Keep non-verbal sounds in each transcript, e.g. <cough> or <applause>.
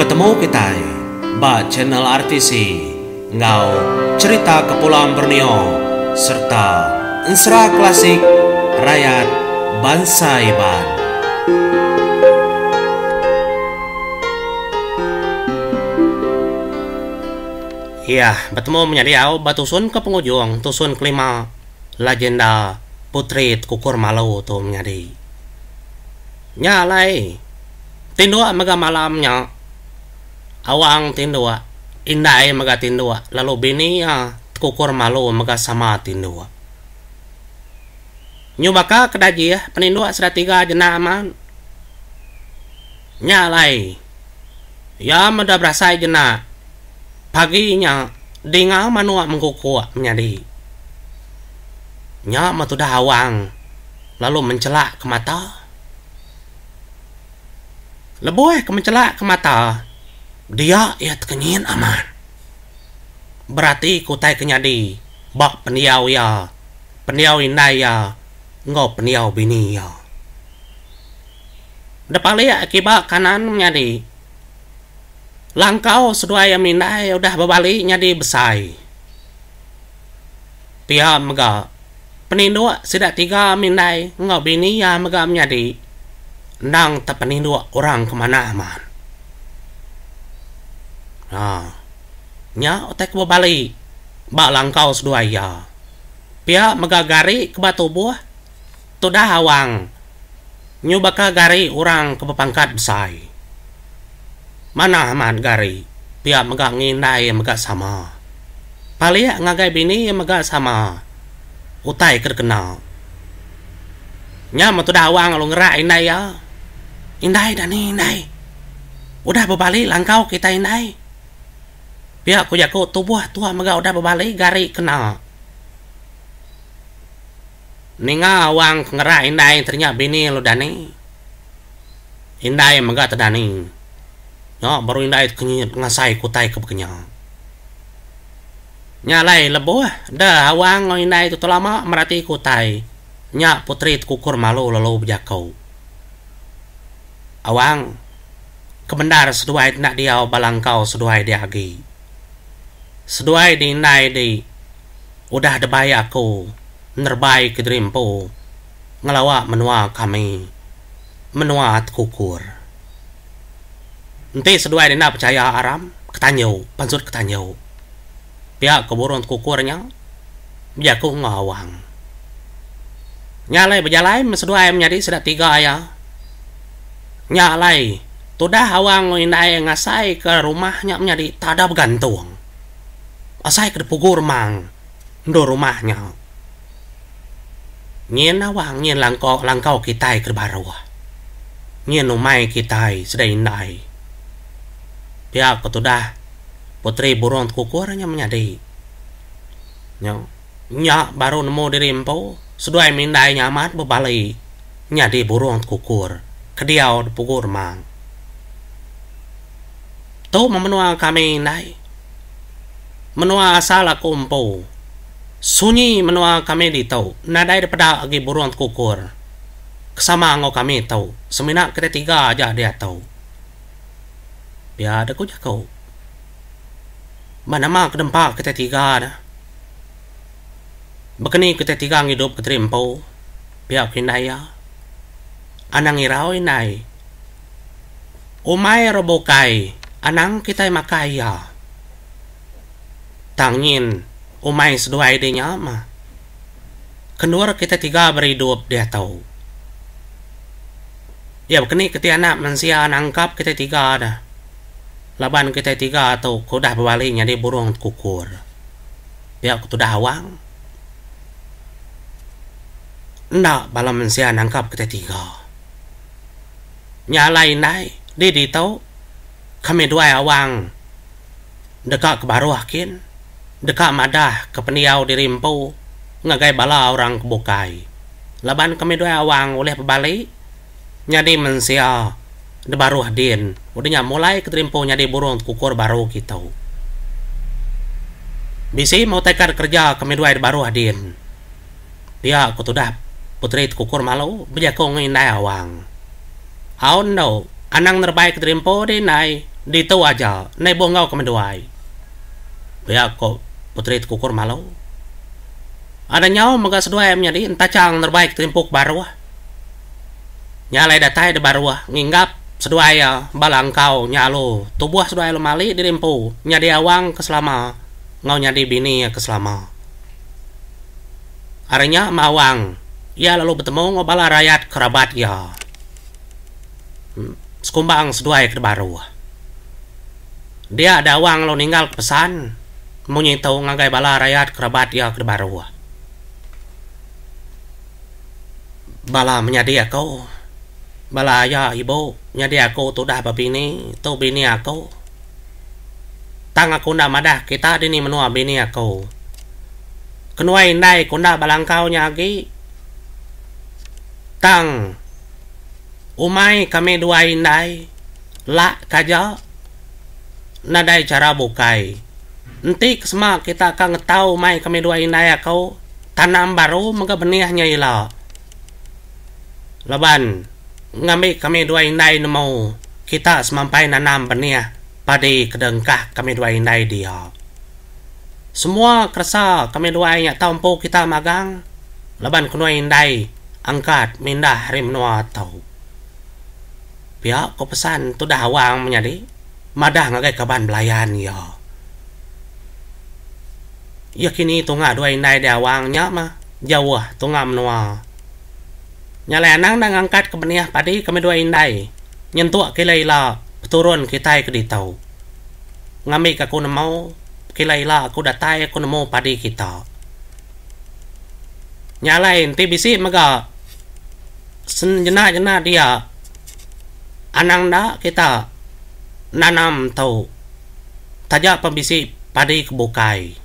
Bertemu kita ba channel RTC ngau cerita Kepulauan Borneo serta ensra klasik rakyat bangsa Iban. Iya, bertemu menjadi au batusun ke penghujung tusun kelima legenda putri kukur malu tu menjadi. Nyalai, tindua maga malamnya, awang tindua, indai maga tindua, lalu bini ya kukur malu maga sama tindua. Nyubaka kedaji ya, penindua sudah tiga jenaman. Nyalai, ya mada berasai jenak, paginya dinga manua mengkukua menjadi nya matu dawang lalu mencelak ke mata. Lebuh ke mencelak ke mata dia ia kenyin aman berarti kutai kenyadi bak peniau ya peniau inai ya ngau peniau bini ya Depali akibat kanan menjadi Langkau sedua yang mindai udah berbalik nyadi besai. Pihak mega. Penindu sidak tiga mindai ngau bini ya mega menjadi. Nang tak penindu orang ke mana aman. Nah. Nya otak berbalik. Bak langkau sedua ya. Pihak mega gari ke batu buah. Tudah hawang. Nyubaka gari orang ke pepangkat besai mana aman gari pia megak ngindai megak sama palia ngagai bini megak sama utai kerkenal nya matu dawang lu ngerak indai ya indai dan indai udah berbalik langkau kita indai pia aku jago tubuh tua megak udah berbalik gari kenal. Ninga awang ngerak indai ternyata bini lu dani. Indai megak terdani. No baru indai kenyi ngasai kutai ke bekenya. Nyalai lebo dah awang ngo indai tu lama merati kutai. Nya putri kukur malu lalu bejakau awang kebendar seduai nak dia balangkau seduai dia agi seduai di indai di udah debai aku nerbai ke drimpo ngelawa menua kami menua kukur Nanti sedua ini percaya aram ketanyau, pansut ketanyau. Pihak keburuan kukurnya, jaku ngawang. Nyalai berjalai mesedua menjadi sudah tiga ayah. Nyalai, tudah awang indai ngasai ke rumahnya menjadi tada bergantung. Asai ke pugur mang, do rumahnya. Nyen awang nyen langkau langkau kita ke baru. Nyen umai kita sudah indai pihak ketudah putri burung kukurnya menyadari nya nya baru nemu diri sudah mindai nyamat bebali nyadi burung kukur kediau pukur mang. Tu memenua kami indai menua asal aku empo sunyi menua kami di tau nadai daripada agi burung kukur kesama ngau kami tau semina kita tiga aja dia tau biar aku kau. Mana mak kedempak kita tiga dah. Begini kita tiga hidup ke. Biar kinaya. Anang irau inai. Umay robokai. Anang kita makaya. Tangin. Umay sedua idenya mah. Kenur kita tiga berhidup dia tahu. Ya begini ketika anak mensia nangkap kita tiga dah laban kita tiga atau kudah berbaliknya di burung kukur. Biar aku dah awang. Ndak balam mensia nangkap kita tiga. Nyalai nai, di di tau. Kami dua awang. Dekat baru. Dekat madah ke peniau di rimpu. Ngagai bala orang kebukai. Laban kami dua awang oleh berbalik. Nyadi mensia de baru hadin udahnya mulai keterimponya di burung kukur baru kita bisi mau tekad kerja kami dua baru hadin dia aku sudah putri kukur malu bejakong inai awang aun no anang nerbaik keterimpo di nai Di itu aja, nih bongau kemenduai. Biar kok putri kukur malau. Ada nyawa maga sedua em jadi entah cang terbaik timpuk baru. Nyalai datai de baru nginggap sedua ya balang kau nyalo tubuh sedua lo mali dirimpu nyadi awang keselama ngau nyadi bini ya keselama. Aranya mawang ia lalu bertemu ngobala rakyat kerabat ya. Hmm, sekumbang sedua ke baru. Dia ada uang lo ninggal pesan. Mau tahu ngagai bala rakyat kerabat ya ke baru. Bala menyadi aku. Bala ya ibu nyadi aku tu dah babini tu bini aku. Tang aku ndak madah kita dini menua bini aku. Kenuai indai kunda balangkau nyagi tang umai kami dua indai la kaja nadai cara bukai nanti kesema kita akan tahu mai kami dua indai kau tanam baru maka benihnya ila laban ngami kami dua indai nemu kita semampai nanam benih padi kedengkah kami dua indai dia. Semua kerasa kami dua yang tahu kita magang. Laban kunuai indai angkat mindah noa tau. Pihak ko pesan tu dah awang menjadi madah ngagai kaban belayan ya ya kini tu ngah dua indai dia awangnya mah jauh tu ngam noa nyala nang nang angkat ke beniah padi kami dua indai nyentuk kilai la turun kita ke di tau ngami aku nemau kilai la aku datai aku nemu padi kita. Nyalain ti bisi maga senjena jena dia. Anang da kita nanam tau. Tajak pembisi padi kebukai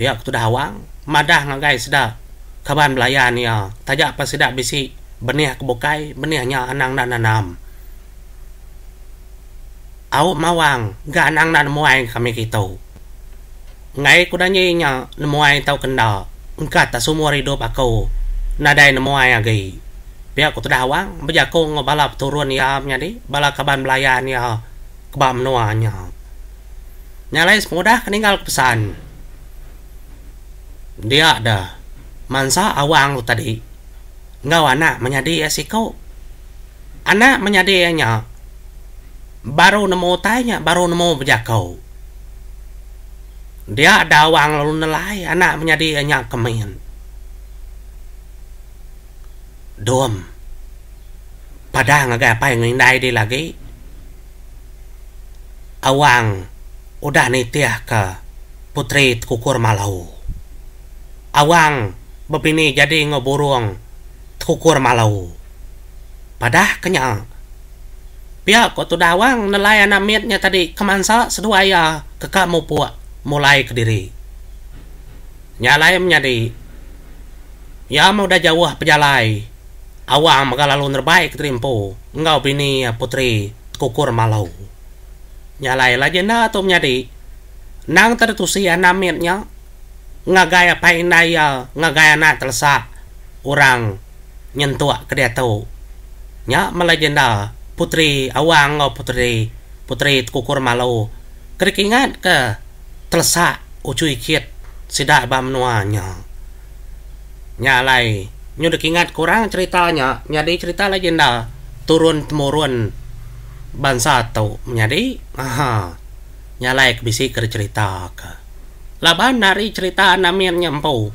dia tu dah awang. Madah ngagai seda kaban belayan ya tajak pas seda bisi. Benih kebukai benihnya anang dan nanam. Au mawang ga anang dan muai kami kita ngai kudanya nemuai tau kenda. Engkat tak semua hidup aku. Nadai nemuai agai Biar aku terdawang, berjakung balap turun ya menjadi bala kaban belayan ya kebam nuanya. Nyalai semudah keninggal pesan. Dia ada mansa awang tadi. Ngau anak menjadi kau. Anak menjadi nya baru nemu tanya, baru nemu berjakau. Dia ada awang lalu nelai anak menjadi nya kemen. Dom. Padang agak apa yang indai di lagi. Awang udah nitiah ke putri kukur malau. Awang bepini jadi ngoburung kukur malau. Padah kenyang. Pihak kau tu dawang nelayan amitnya tadi kemansa sedua ya ke kamu puak mulai ke diri. Nyalai menjadi Ya mau dah jauh pejalai awang maka lalu terbaik terimpo engkau bini ya putri kukur malau nyalai na atau menjadi nang tertusia namitnya ngagaya painaya ngagaya na telsa. Orang nyentuak ke dia tahu nya melajenda putri awang ngau putri putri kukur malau. Kerikingan ke telsa ucuy kit sidak bam nuanya nyalai udah ingat kurang ceritanya nyadi cerita legenda turun temurun. Bangsa atau menjadi aha. Nyalai bisi ke cerita ke laban dari cerita namin nyampu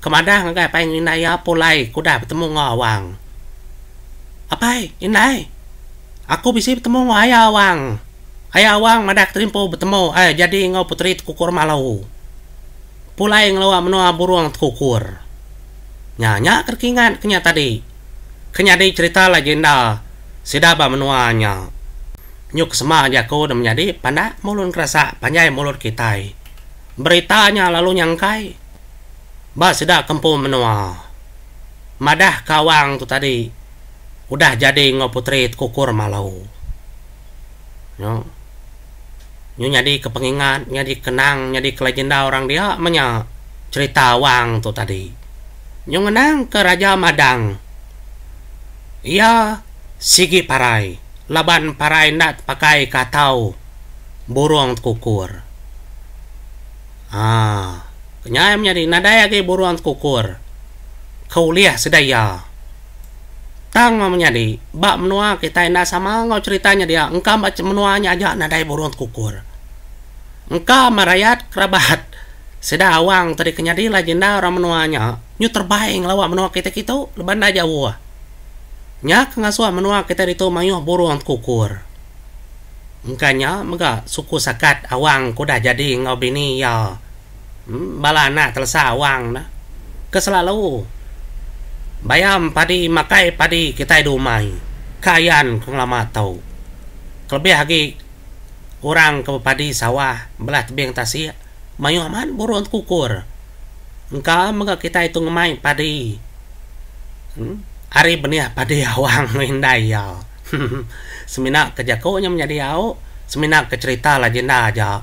kemada nggak pengen ya pulai kuda bertemu ngawang apa inai aku bisa bertemu ngawang ayawang madak terimpo bertemu eh jadi ngau putri kukur malau pulai ngelawa menua burung kukur Nyanya kerkingan kenya tadi. Kenya di cerita legenda sidaba menuanya. Nyuk sema jako dan menjadi panda mulun kerasa panjai mulut kita. Beritanya lalu nyangkai. Ba sida kempu menua. Madah kawang tu tadi. Udah jadi ngoputri kukur malau. Yo. Nyo nyadi kepengingat, nyadi kenang, nyadi kelegenda orang dia menya cerita wang tu tadi yung nang ke Raja Madang. Ia sige paray, laban para indat pakai katau burung kukur. Ah, kenyai menjadi nadaya ke burung kukur. Kau lihat sedaya. Tang menjadi bak menua kita indah sama ngau ceritanya dia engkau baca menuanya aja nadai burung kukur. Engkau merayat kerabat Seda awang tadi kenyadi legenda orang menuanya Nyu terbaik ngelawak menua kita kita leban aja wah Nya kengasuah menua kita itu mayuh burung kukur Engkanya mega suku sakat awang kuda jadi ngau bini ya Balana telsa awang na. Keselalu Bayam padi makai padi kita mai Kayan keng lama tau. Kelebih lagi Orang ke padi sawah belah tebing tasik mayo aman burung kukur. Engkau mega kita itu ngemai padi. Hmm? hari benih padi <laughs> awang mindai ya. <laughs> Semina kejakonya menjadi au semina ke cerita legenda aja.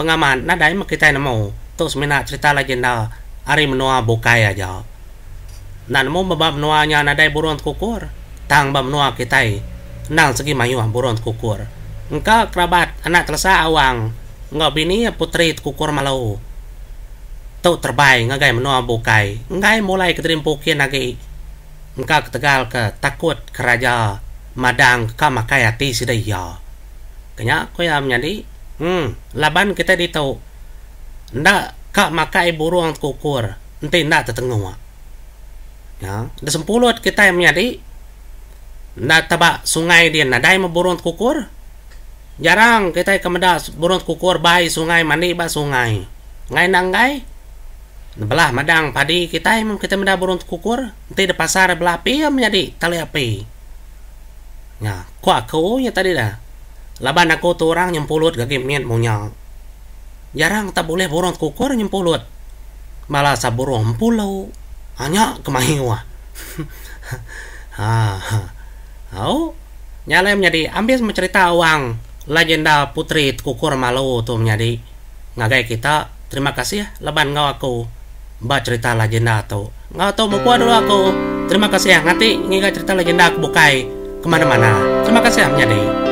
Pengaman nadai mah kita nemu tuh semina cerita legenda hari menua bukai aja nan mau babab nuanya nadai burung kukur tang bab nua kita nang segi mayu burung kukur. Engkau kerabat anak telsa awang. Nga bini putri kukur malau. Tau terbaik ngagai menua bukai. Ngai mulai keterim pokin lagi engka ketegal ke takut keraja madang ka makai hati sidai ya kenya ko ya menjadi hmm laban kita di ndak ka makai burung kukur ente ndak tetengua ya da sempulot kita yang menjadi ndak taba sungai dia nadai burung kukur Jarang kita kemeda burung kukur bayi sungai mandi ba sungai. Ngai nanggai. Belah madang padi kita emang kita meda burung kukur. Nanti di pasar belah ya menjadi tali api. Ya, kok aku ya tadi dah. Laban aku tuh orang nyempulut gak miet munya. Jarang tak boleh burung kukur nyempulut. Malah sa burung pulau. Hanya kemahiwa. ha, <laughs> ha. Oh, nyala menjadi ambil mencerita uang legenda putri kukur malu tuh menjadi ngagai kita terima kasih ya leban ngau aku mbak cerita legenda tuh ngau tuh mau dulu aku terima kasih ya nanti ngiga cerita legenda aku bukai ke mana-mana terima kasih ya menjadi